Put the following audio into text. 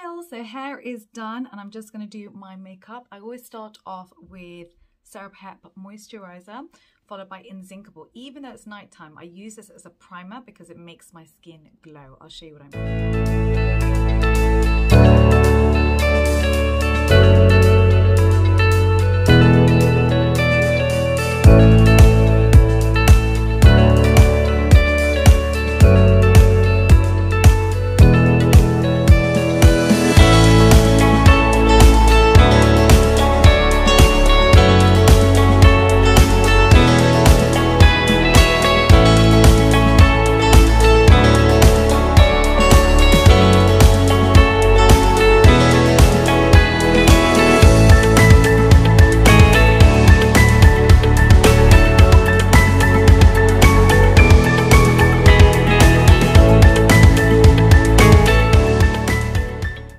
smile. So hair is done and I'm just going to do my makeup. I always start off with CeraPep Moisturizer followed by Inzincable. Even though it's nighttime, I use this as a primer because it makes my skin glow. I'll show you what I mean.